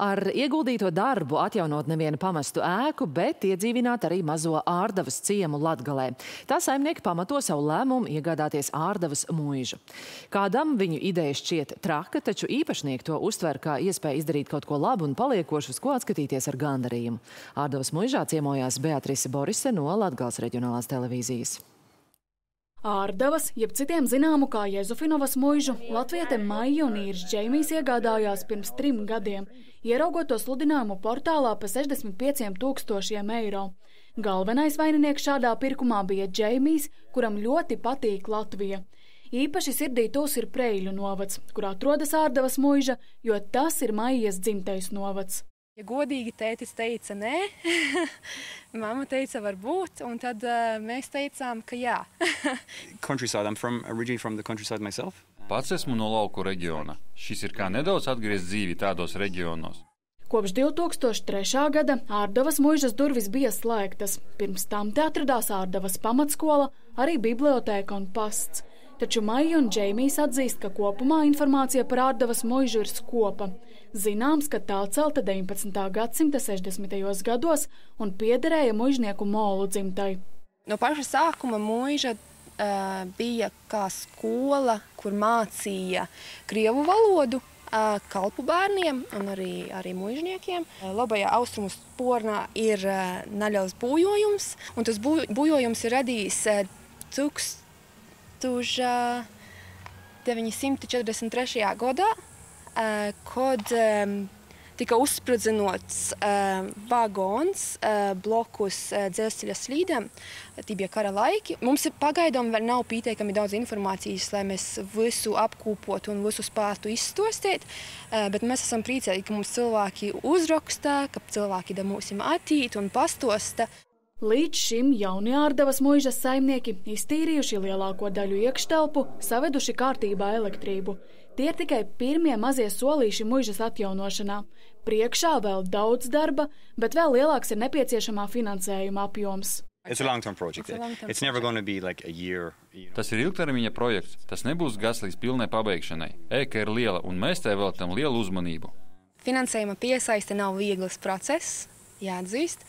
Ar ieguldīto darbu atjaunot nevienu pamestu ēku, bet iedzīvināt arī mazo ārdavas ciemu Latgalē. Tā saimnieki pamato savu lēmumu iegādāties ārdavas mūžu. Kādam viņu ideja šķiet traka, taču īpašnieki to uztver kā iespēju izdarīt kaut ko labu un paliekošu, uz ko atskatīties ar gandarījumu. Ārdavas mūžā ciemojās Beatrice Borise no Latgals reģionālās televīzijas. Ārdavas, jeb citiem zināmu kā Jezufinovas muižu, latviete Maija un īrs Džeimijs iegādājās pirms trim gadiem, ieraugot to sludinājumu portālā pa 65 tūkstošiem eiro. Galvenais vaininieks šādā pirkumā bija Džeimijs, kuram ļoti patīk Latvija. Īpaši sirdī tos ir Preļu novads, kur atrodas Ārdavas muiža, jo tas ir Maijas dzimtais novads. Ja godīgi tētis teica nē, mamma teica varbūt, un tad uh, mēs teicām, ka jā. countryside, I'm from, originally from the countryside myself. Pats esmu no lauku reģiona. Šis ir kā nedaudz atgriezt dzīvi tādos reģionos. Kopš 2003. gada Ārdavas mūžas durvis bija slēgtas. Pirms tam te atradās Ārdavas pamatskola, arī bibliotēka un pasts. Taču Maija un Džeimijs atzīst, ka kopumā informācija par Ārdavas mūžu ir skopa. Zināms, ka tā celta 19. gadsimta 60. gados un piederēja mužnieku molu dzimtai. No paša sākuma mūža bija kā skola, kur mācīja krievu valodu, uh, kalpu bērniem un arī, arī mužniekiem. Uh, labajā austrumu spornā ir naļaus bujojums, un tas buj bujojums ir radījis uh, 1943. gadā. Eh, kad tika uzspridzināts vagons blokus dzelzceļa slīdēm. Tie bija kara laiki. Mums pagaidām vēl nav pietiekami daudz informācijas, lai mēs visu apkopotu un visu spētu izstostīt. Bet mēs esam priecīgi, ka mums cilvēki uzraksta, ka cilvēki da mūs attīt un pastosta. Līdz šim Jaunjārdavas mūžas saimnieki iztīrījuši lielāko daļu iekštelpu, saveduši kārtībā elektrību. Tie ir tikai pirmie mazie solīši mūžas atjaunošanā. Priekšā vēl daudz darba, bet vēl lielāks ir nepieciešamā finansējuma apjoms. Like year, year. Tas ir ilgtermiņa projekts. Tas nebūs gads līdz pilnai pabeigšanai. Ēka ir liela, un mēs tai veltam lielu uzmanību. Finansējuma piesaiste nav viegls process, jāatzīst.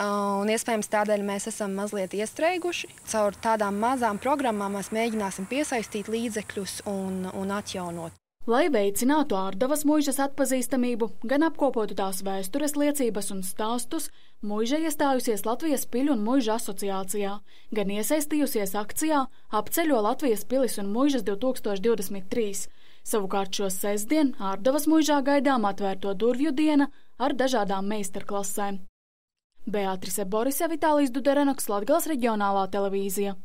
Un iespējams tādēļ mēs esam mazliet iestrēguši. Caur tādām mazām programmām mēs mēģināsim piesaistīt līdzekļus un, un atjaunot. Lai veicinātu ārdavas mūžas atpazīstamību, gan apkopotu tās vēstures liecības un stāstus, mūža iestājusies Latvijas piļu un mūža asociācijā, gan iesaistījusies akcijā Apceļo Latvijas pilis un mūžas 2023. Savukārt šo sestdienu ārdavas mūžā gaidām atvērto durvju diena ar dažādām meistarklasēm. Beatrice Borise, Vitālijas Duderenoks, Latgals reģionālā televīzija.